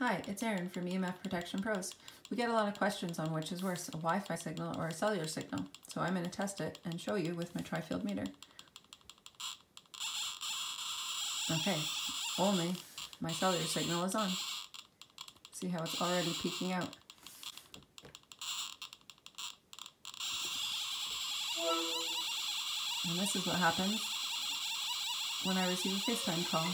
Hi, it's Erin from EMF Protection Pros. We get a lot of questions on which is worse, a Wi-Fi signal or a cellular signal. So I'm going to test it and show you with my Trifield meter. Okay, only my cellular signal is on. See how it's already peaking out. And this is what happens when I receive a FaceTime call.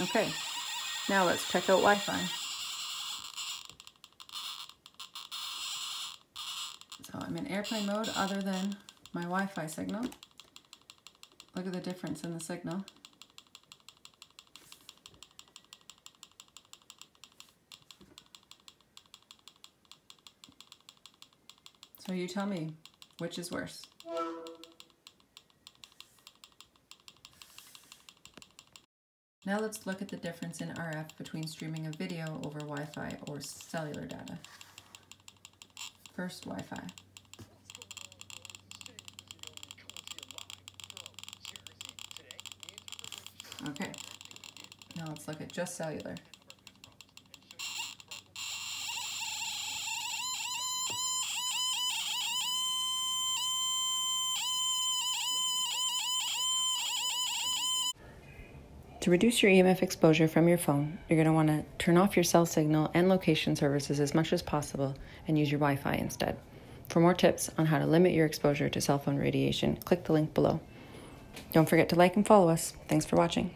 Okay, now let's check out Wi-Fi. So I'm in airplane mode other than my Wi-Fi signal. Look at the difference in the signal. So you tell me, which is worse? Now let's look at the difference in RF between streaming a video over Wi-Fi or cellular data. First, Wi-Fi. Okay, now let's look at just cellular. To reduce your EMF exposure from your phone, you're going to want to turn off your cell signal and location services as much as possible and use your Wi Fi instead. For more tips on how to limit your exposure to cell phone radiation, click the link below. Don't forget to like and follow us. Thanks for watching.